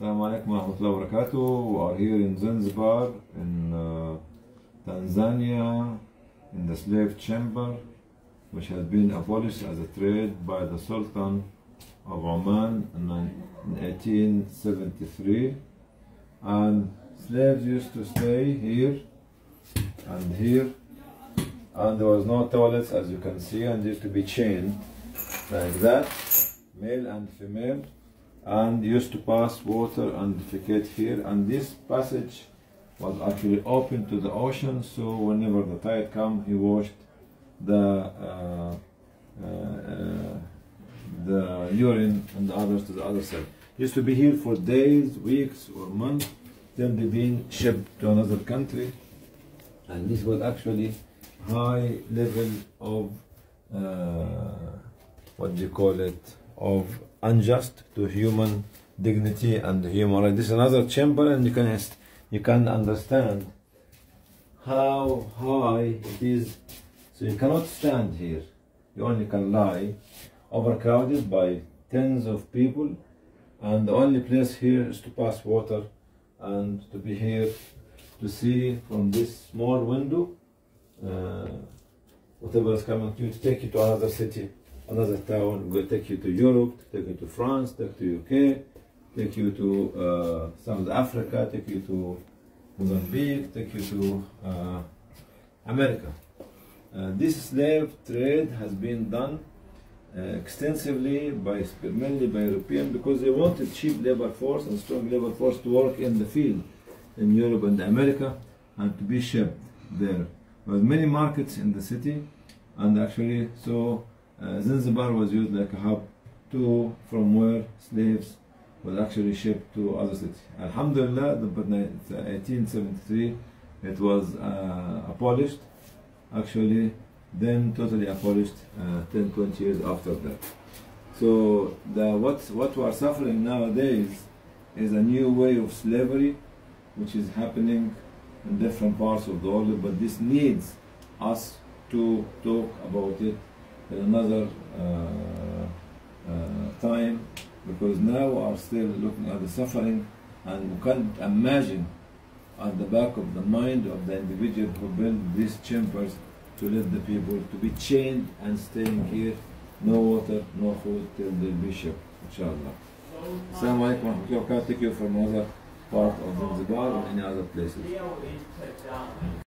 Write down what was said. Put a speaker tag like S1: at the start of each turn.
S1: Assalamu alaikum wa rahmatullahi wa barakatuh. We are here in Zanzibar, in uh, Tanzania, in the slave chamber, which has been abolished as a trade by the Sultan of Oman in 1873. And slaves used to stay here and here, and there was no toilets as you can see, and used to be chained like that, male and female and used to pass water and defecate here. And this passage was actually open to the ocean so whenever the tide come he washed the uh, uh, uh, the urine and the others to the other side. Used to be here for days weeks or months. Then they being shipped to another country. And this was actually high level of uh, what do you call it of unjust to human dignity and human rights. This is another chamber, and you can you can understand how high it is. So you cannot stand here. You only can lie, overcrowded by tens of people, and the only place here is to pass water and to be here to see from this small window uh, whatever is coming to you to take you to another city another town, will take you to Europe, take you to France, take you to UK, take you to uh, South Africa, take you to Mozambique, take you to uh, America. Uh, this slave trade has been done uh, extensively by mainly by European because they wanted cheap labor force and strong labor force to work in the field in Europe and America and to be shipped there. There was many markets in the city and actually so uh, Zanzibar was used like a hub to from where slaves was actually shipped to other cities. Alhamdulillah, the, 1873 it was uh, abolished, actually then totally abolished uh, 10, 20 years after that. So the, what, what we are suffering nowadays is a new way of slavery which is happening in different parts of the world, but this needs us to talk about it in another uh, uh, time because now we are still looking at the suffering and we can't imagine at the back of the mind of the individual who built these chambers to let the people to be chained and staying here, no water, no food till the bishop, inshallah. Assalamu alaikum wa rahmatullahi wa. Take you from another part of Zanzibar or any other places.